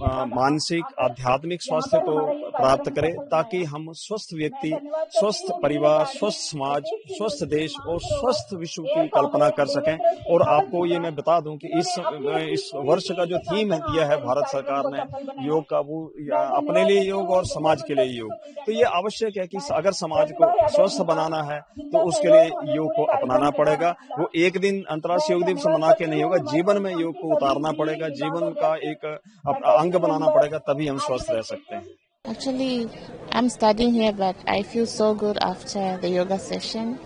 मानसिक, आध्यात्मिक स्वास्थ्य को प्राप्त करें ताकि हम स्वस्थ व्यक्ति, स्वस्थ परिवार, स्वस्थ समाज, स्वस्थ देश और स्वस्थ विश्व की कल्पना कर सकें। और आपको ये मैं बता दूँ कि इस इस वर्ष का जो थीम है दिया है भारत सरकार ने, योग का वो अपने लिए योग और समाज के लिए योग। तो ये आवश्यक है कि अगर समाज को स्वस्थ बनाना है तो उसके लिए योग को अपनाना पड़ेगा। वो एक दिन अंतर्राष्ट्रीय योग दिवस मना के नहीं होगा, जीवन में योग को उतारना पड़ेगा। जीवन का एक अंग बनाना पड़ेगा तभी हम स्वस्थ रह सकते हैं Actually, I'm studying here, but I feel so good after the yoga session.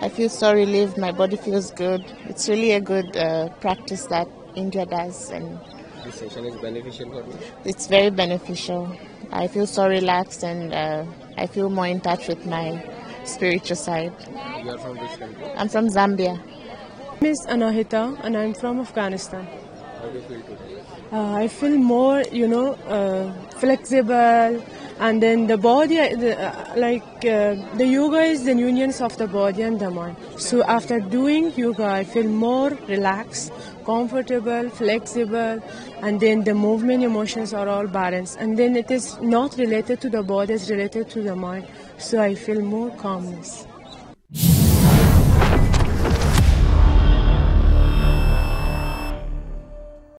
I feel so relieved. My body feels good. It's really a good uh, practice that India does, and this session is beneficial for me. It's very beneficial. I feel so relaxed, and uh, I feel more in touch with my spiritual side. You are from which country? I'm from Zambia. My name is Anahita, and I'm from Afghanistan. How do you feel today? Uh, I feel more, you know, uh, flexible, and then the body, the, uh, like uh, the yoga is the unions of the body and the mind. So after doing yoga, I feel more relaxed, comfortable, flexible, and then the movement emotions are all balanced. And then it is not related to the body, it's related to the mind. So I feel more calmness.